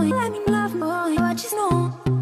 Let me love more, what you know